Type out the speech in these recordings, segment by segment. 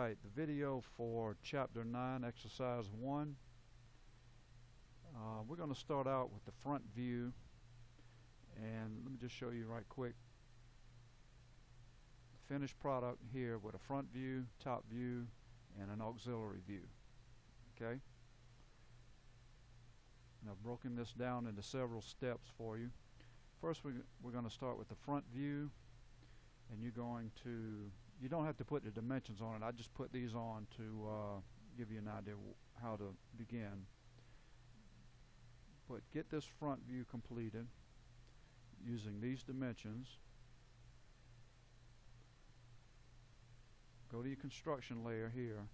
Alright, the video for chapter 9, exercise 1. Uh, we're going to start out with the front view and let me just show you right quick finished product here with a front view, top view, and an auxiliary view. Okay? And I've broken this down into several steps for you. First we, we're going to start with the front view and you're going to you don't have to put the dimensions on it. I just put these on to uh, give you an idea how to begin. But get this front view completed using these dimensions. Go to your construction layer here.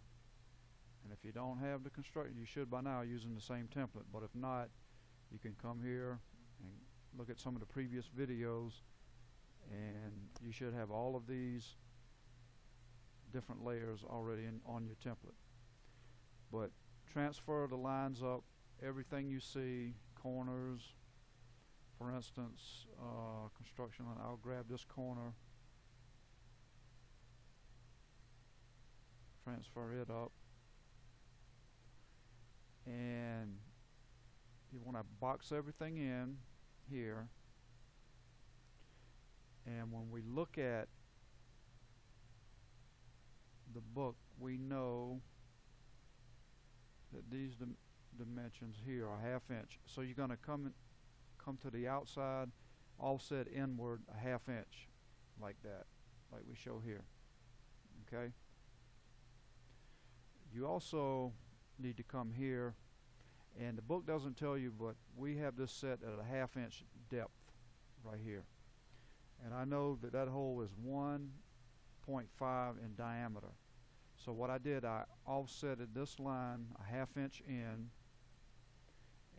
And if you don't have the construction you should by now using the same template. But if not you can come here and look at some of the previous videos. And you should have all of these different layers already in, on your template. But transfer the lines up everything you see corners for instance uh, construction line I'll grab this corner transfer it up and you want to box everything in here and when we look at the book we know that these dim dimensions here are half inch. So you're going to come come to the outside offset inward a half inch like that like we show here okay? You also need to come here and the book doesn't tell you but we have this set at a half inch depth right here. And I know that that hole is 1.5 in diameter. So what I did I offsetted this line a half inch in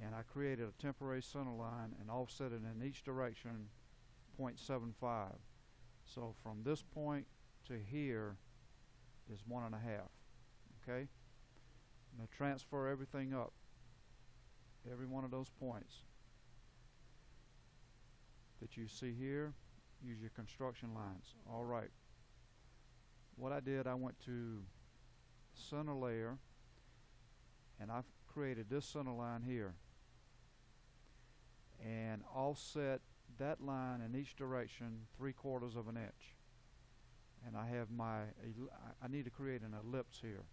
and I created a temporary center line and offset it in each direction 0.75 so from this point to here is one and a half okay? Now transfer everything up every one of those points that you see here use your construction lines. Alright what I did I went to center layer and I've created this center line here. And offset that line in each direction three quarters of an inch. And I have my I need to create an ellipse here.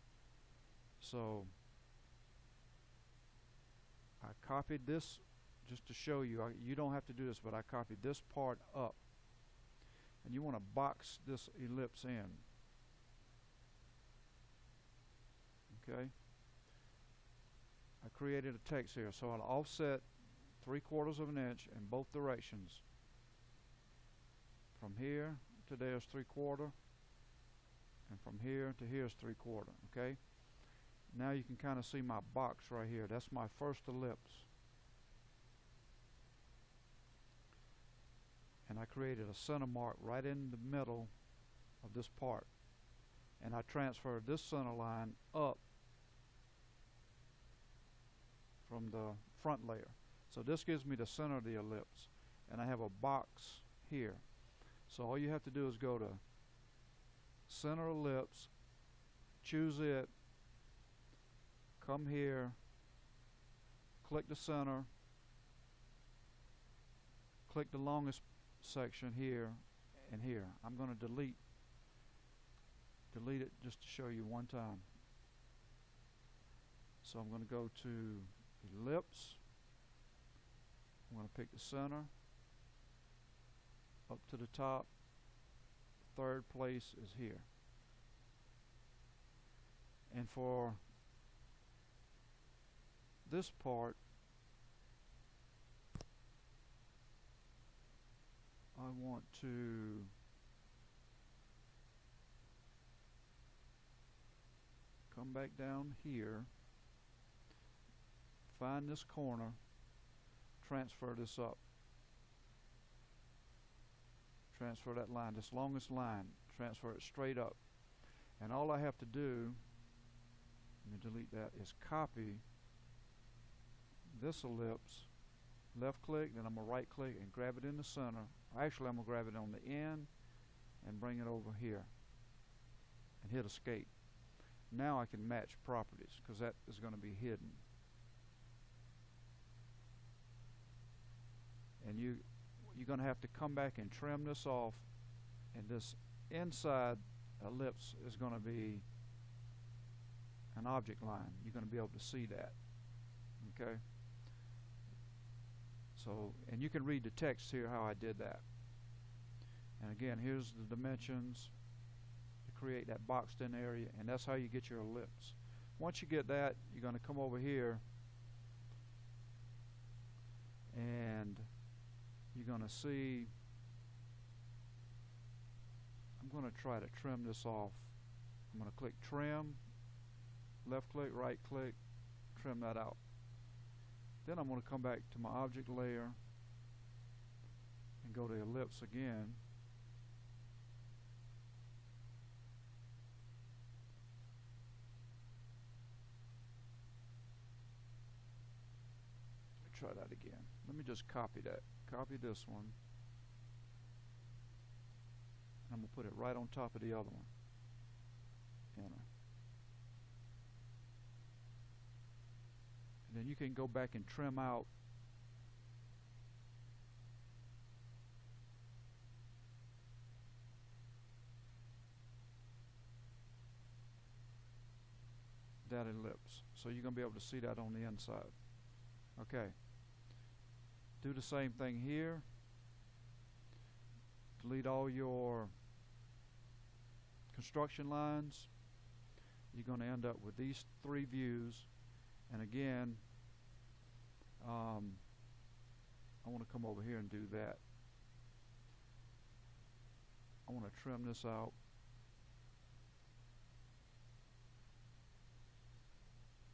So I copied this just to show you. I, you don't have to do this but I copied this part up. And you want to box this ellipse in okay? I created a text here so I'll offset three quarters of an inch in both directions. From here to there is three quarter and from here to here is three quarter okay? Now you can kind of see my box right here. That's my first ellipse. And I created a center mark right in the middle of this part. And I transferred this center line up from the front layer. So this gives me the center of the ellipse and I have a box here. So all you have to do is go to center ellipse choose it come here click the center click the longest section here and here. I'm going to delete delete it just to show you one time. So I'm going to go to ellipse I'm going to pick the center. Up to the top. Third place is here. And for this part I want to come back down here find this corner transfer this up. Transfer that line this longest line. Transfer it straight up. And all I have to do let me delete that is copy this ellipse left click then I'm going to right click and grab it in the center. Actually I'm going to grab it on the end and bring it over here and hit escape. Now I can match properties because that is going to be hidden. You, you're going to have to come back and trim this off and this inside uh, ellipse is going to be an object line. You're going to be able to see that. Okay? So, and you can read the text here how I did that. And again, here's the dimensions to create that boxed in area, and that's how you get your ellipse. Once you get that, you're going to come over here and you're going to see I'm going to try to trim this off. I'm going to click trim, left click, right click, trim that out. Then I'm going to come back to my object layer and go to ellipse again. Try that again. Let me just copy that. Copy this one. I'm going to put it right on top of the other one. Enter. Uh, and then you can go back and trim out that ellipse. So you're going to be able to see that on the inside. Okay. Do the same thing here. Delete all your construction lines. You're going to end up with these three views. And again, um, I want to come over here and do that. I want to trim this out.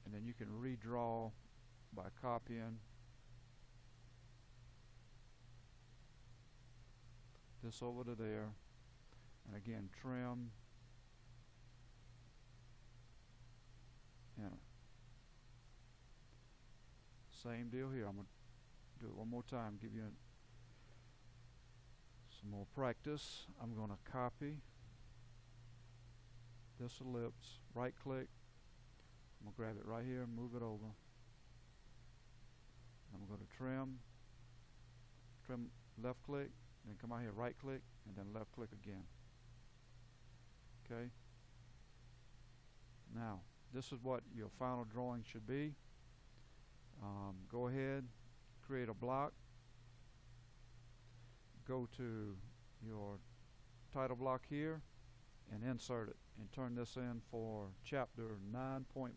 And then you can redraw by copying this over to there. And again trim. Enter same deal here. I'm to do it one more time give you some more practice. I'm to copy this ellipse right click. I'm to grab it right here and move it over. I'm going to trim trim left click then come out here right click and then left click again. Okay? Now this is what your final drawing should be. Um, go ahead create a block. Go to your title block here and insert it and turn this in for chapter 9.1